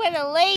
with a lady.